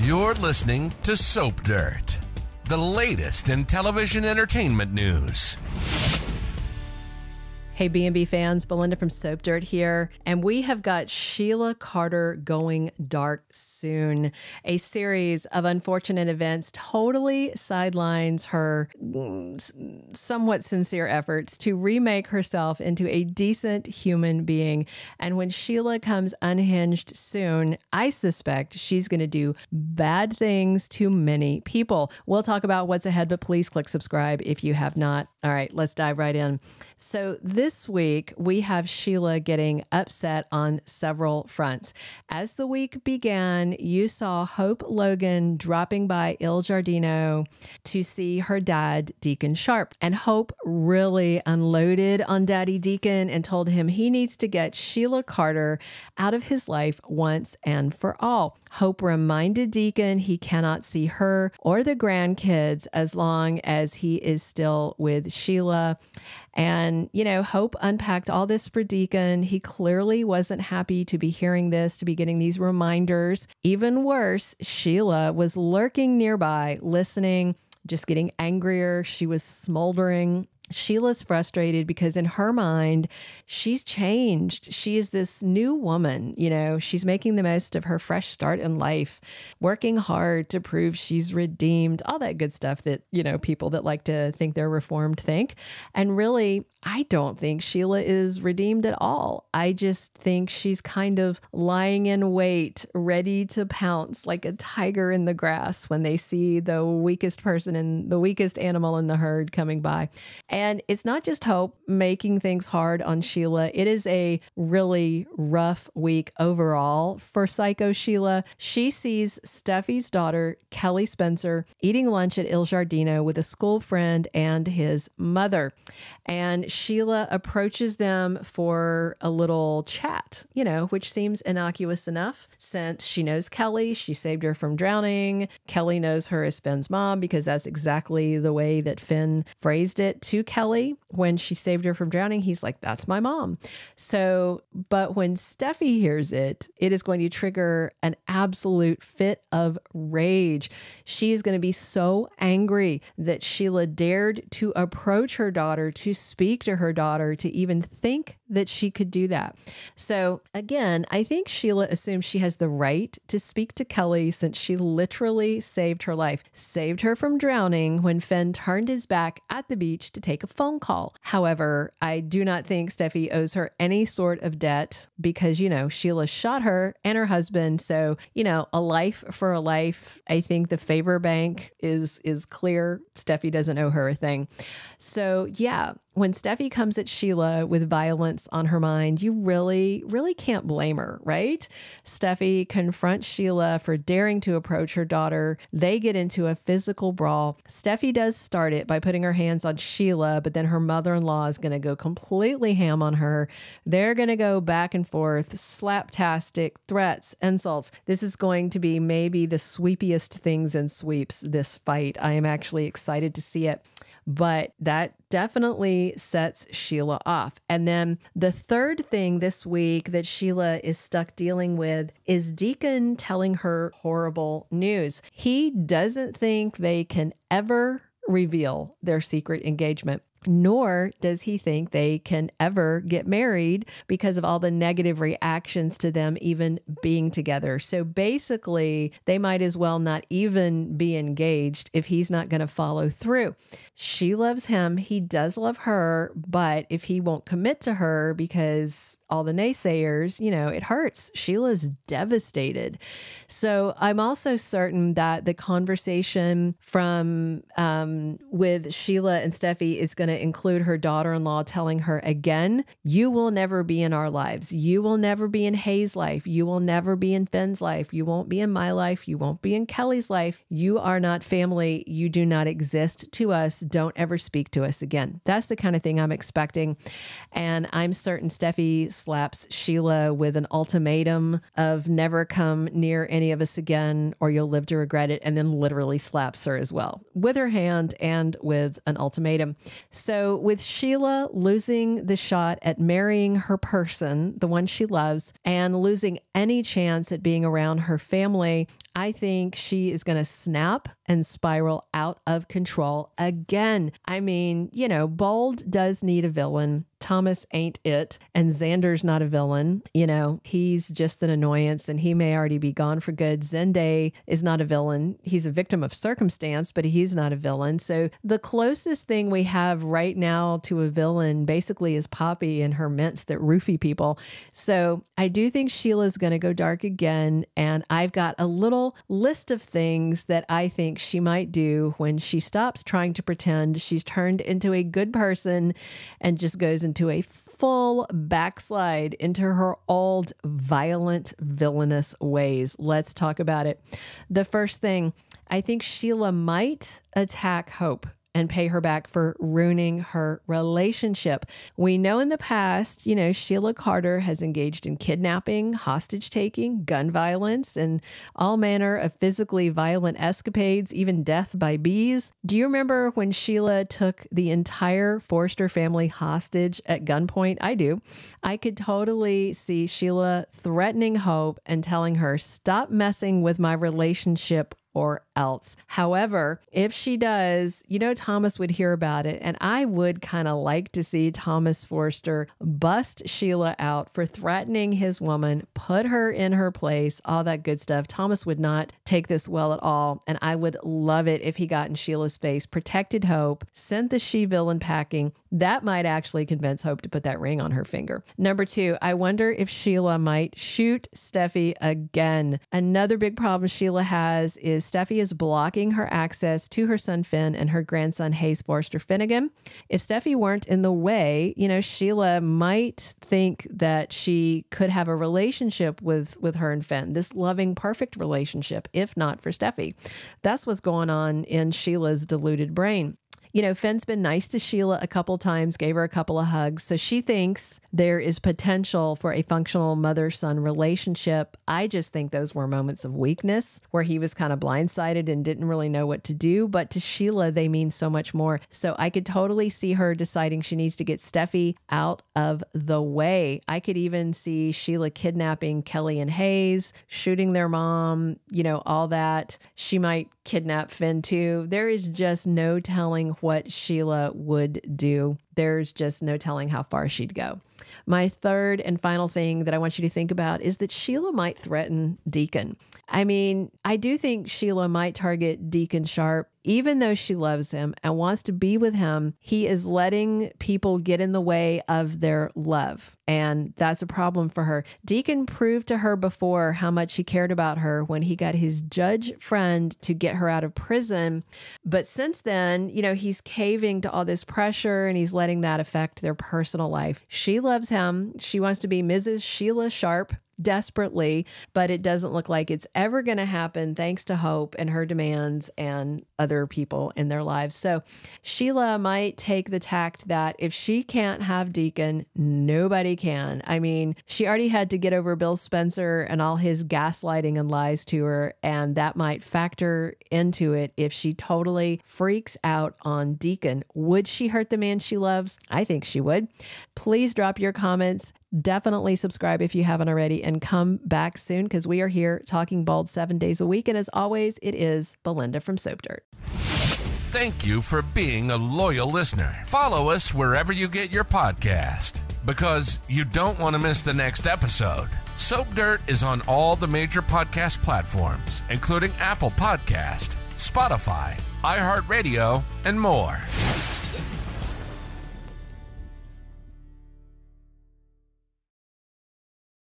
You're listening to Soap Dirt, the latest in television entertainment news. Hey, B&B fans, Belinda from Soap Dirt here, and we have got Sheila Carter going dark soon. A series of unfortunate events totally sidelines her mm, somewhat sincere efforts to remake herself into a decent human being. And when Sheila comes unhinged soon, I suspect she's going to do bad things to many people. We'll talk about what's ahead, but please click subscribe if you have not. All right, let's dive right in. So, this week we have Sheila getting upset on several fronts. As the week began, you saw Hope Logan dropping by Il Giardino to see her dad, Deacon Sharpe. And Hope really unloaded on Daddy Deacon and told him he needs to get Sheila Carter out of his life once and for all. Hope reminded Deacon he cannot see her or the grandkids as long as he is still with Sheila. And, you know, Hope unpacked all this for Deacon. He clearly wasn't happy to be hearing this, to be getting these reminders. Even worse, Sheila was lurking nearby, listening, just getting angrier. She was smoldering. Sheila's frustrated because in her mind, she's changed. She is this new woman. You know, she's making the most of her fresh start in life, working hard to prove she's redeemed, all that good stuff that, you know, people that like to think they're reformed think. And really, I don't think Sheila is redeemed at all. I just think she's kind of lying in wait, ready to pounce like a tiger in the grass when they see the weakest person and the weakest animal in the herd coming by. And it's not just Hope making things hard on Sheila, it is a really rough week overall for Psycho Sheila. She sees Steffy's daughter, Kelly Spencer, eating lunch at Il Giardino with a school friend and his mother. And Sheila approaches them for a little chat, you know, which seems innocuous enough since she knows Kelly. She saved her from drowning. Kelly knows her as Finn's mom because that's exactly the way that Finn phrased it to Kelly when she saved her from drowning. He's like, that's my mom. So, but when Steffy hears it, it is going to trigger an absolute fit of rage. She's going to be so angry that Sheila dared to approach her daughter to speak to her daughter to even think that she could do that. So, again, I think Sheila assumes she has the right to speak to Kelly since she literally saved her life, saved her from drowning when Finn turned his back at the beach to take a phone call. However, I do not think Steffy owes her any sort of debt because, you know, Sheila shot her and her husband. So, you know, a life for a life. I think the favor bank is is clear. Steffy doesn't owe her a thing. So, yeah, when Steffy comes at Sheila with violence on her mind, you really, really can't blame her, right? Steffy confronts Sheila for daring to approach her daughter. They get into a physical brawl. Steffy does start it by putting her hands on Sheila, but then her mother in law is going to go completely ham on her. They're going to go back and forth, slaptastic, threats, insults. This is going to be maybe the sweepiest things in sweeps this fight. I am actually excited to see it but that definitely sets Sheila off. And then the third thing this week that Sheila is stuck dealing with is Deacon telling her horrible news. He doesn't think they can ever reveal their secret engagement nor does he think they can ever get married because of all the negative reactions to them even being together. So basically, they might as well not even be engaged if he's not going to follow through. She loves him, he does love her, but if he won't commit to her because all the naysayers, you know, it hurts. Sheila's devastated. So I'm also certain that the conversation from um, with Sheila and Steffy is going to include her daughter in law telling her again, You will never be in our lives. You will never be in Hayes' life. You will never be in Finn's life. You won't be in my life. You won't be in Kelly's life. You are not family. You do not exist to us. Don't ever speak to us again. That's the kind of thing I'm expecting. And I'm certain Steffy slaps Sheila with an ultimatum of never come near any of us again or you'll live to regret it, and then literally slaps her as well with her hand and with an ultimatum. So, with Sheila losing the shot at marrying her person, the one she loves, and losing any chance at being around her family, I think she is going to snap and spiral out of control again. I mean, you know, Bold does need a villain. Thomas ain't it. And Xander's not a villain. You know, he's just an annoyance and he may already be gone for good. Zende is not a villain. He's a victim of circumstance, but he's not a villain. So the closest thing we have right now to a villain basically is Poppy and her mints that roofie people. So I do think Sheila's going to go dark again. And I've got a little list of things that I think she might do when she stops trying to pretend she's turned into a good person and just goes into a full backslide into her old violent, villainous ways. Let's talk about it. The first thing, I think Sheila might attack Hope and pay her back for ruining her relationship. We know in the past, you know, Sheila Carter has engaged in kidnapping, hostage taking, gun violence, and all manner of physically violent escapades, even death by bees. Do you remember when Sheila took the entire Forrester family hostage at gunpoint? I do. I could totally see Sheila threatening Hope and telling her, stop messing with my relationship or else. However, if she does, you know, Thomas would hear about it. And I would kind of like to see Thomas Forrester bust Sheila out for threatening his woman, put her in her place, all that good stuff. Thomas would not take this well at all. And I would love it if he got in Sheila's face, protected Hope, sent the she villain packing. That might actually convince Hope to put that ring on her finger. Number two, I wonder if Sheila might shoot Steffy again. Another big problem Sheila has is Steffy is blocking her access to her son Finn and her grandson Hayes Forrester Finnegan. If Steffy weren't in the way, you know, Sheila might think that she could have a relationship with with her and Finn, this loving, perfect relationship, if not for Steffy. That's what's going on in Sheila's deluded brain you know, Finn's been nice to Sheila a couple times, gave her a couple of hugs. So she thinks there is potential for a functional mother son relationship. I just think those were moments of weakness where he was kind of blindsided and didn't really know what to do. But to Sheila, they mean so much more. So I could totally see her deciding she needs to get Steffy out of the way. I could even see Sheila kidnapping Kelly and Hayes, shooting their mom, you know, all that. She might kidnap Finn too. There is just no telling what Sheila would do. There's just no telling how far she'd go. My third and final thing that I want you to think about is that Sheila might threaten Deacon. I mean, I do think Sheila might target Deacon Sharpe even though she loves him and wants to be with him, he is letting people get in the way of their love. And that's a problem for her. Deacon proved to her before how much he cared about her when he got his judge friend to get her out of prison. But since then, you know, he's caving to all this pressure and he's letting that affect their personal life. She loves him. She wants to be Mrs. Sheila Sharpe desperately, but it doesn't look like it's ever going to happen thanks to Hope and her demands and other people in their lives. So Sheila might take the tact that if she can't have Deacon, nobody can. I mean, she already had to get over Bill Spencer and all his gaslighting and lies to her, and that might factor into it if she totally freaks out on Deacon. Would she hurt the man she loves? I think she would. Please drop your comments Definitely subscribe if you haven't already and come back soon because we are here talking bald seven days a week. And as always, it is Belinda from Soap Dirt. Thank you for being a loyal listener. Follow us wherever you get your podcast because you don't want to miss the next episode. Soap Dirt is on all the major podcast platforms, including Apple Podcast, Spotify, iHeartRadio, and more.